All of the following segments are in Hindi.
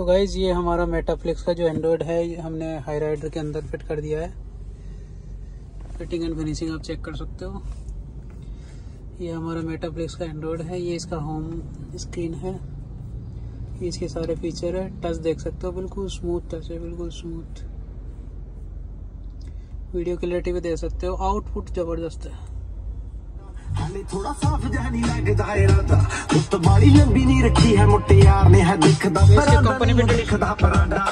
तो गाइज़ ये हमारा मेटाफ्लिक्स का जो एंड्रॉयड है हमने हाई राइडर के अंदर फिट कर दिया है। फिटिंग एंड फिनिशिंग आप चेक कर सकते हो। ये हमारा मेटाफ्लिक्स का एंड्रॉयड है, ये इसका होम स्क्रीन है। ये इसके सारे फीचर है टच देख सकते हो, बिल्कुल स्मूथ टच है, बिल्कुल स्मूथ वीडियो क्लियरिटी भी दे सकते हो आउटपुट ज़बरदस्त है। ਹਾਲੇ ਥੋੜਾ ਸਾਫ ਜਿਹਾ ਨਹੀਂ ਲੱਗਦਾ ਇਰਾਦਾ ਉੱਤ ਬਾੜੀ ਲੰਬੀ ਨਹੀਂ ਰੱਖੀ ਹੈ ਮੁੱਟਿਆਰ ਨੇ ਹੈ ਦਿਖਦਾ इसके ਪਰਾਂਦਾ कंपनी ਨਹੀਂ में ਦਿਖਦਾ ਪਰਾਂਦਾ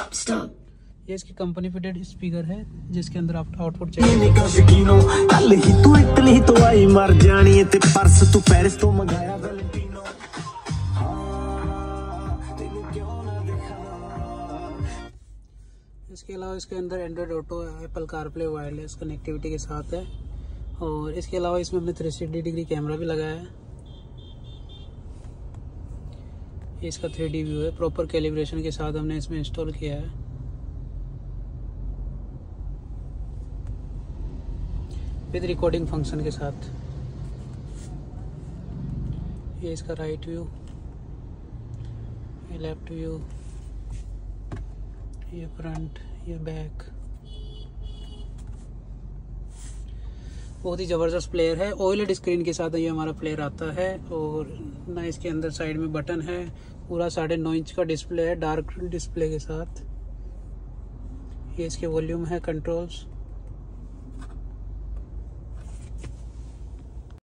ये इसकी कंपनी फिटेड स्पीकर है जिसके अंदर आप आउटपुट चेक ਨੀ ਕਸ਼ਕੀਨੋ ਕੱਲ ਹੀ ਤੂੰ ਇਟਲੀ ਤੋਂ ਆਈ ਮਰ ਜਾਣੀ ਏ ਤੇ ਪਰਸ ਤੂੰ ਪੈਰਿਸ ਤੋਂ ਮੰਗਾਇਆ ਵੈਲੈਂਟੀਨੋ ਹਾਂ, ਤੈਨੂੰ ਕਿਉਂ ਨਾ ਦਿਖਾਵਾਂ इसके अलावा इसके अंदर Android auto Apple CarPlay wireless connectivity के साथ है और इसके अलावा इसमें हमने थ्री सिक्सटी डिग्री कैमरा भी लगाया है। इसका थ्री डी व्यू है। प्रॉपर कैलिब्रेशन के साथ हमने इसमें इंस्टॉल किया है। विद रिकॉर्डिंग फ़ंक्शन के साथ। ये इसका राइट व्यू ये लेफ़्ट व्यू ये फ्रंट ये बैक बहुत ही ज़बरदस्त प्लेयर है। ओएलईडी स्क्रीन के साथ ये हमारा प्लेयर आता है और ना इसके अंदर साइड में बटन है। पूरा साढ़े नौ इंच का डिस्प्ले है डार्क डिस्प्ले के साथ। ये इसके वॉल्यूम है कंट्रोल्स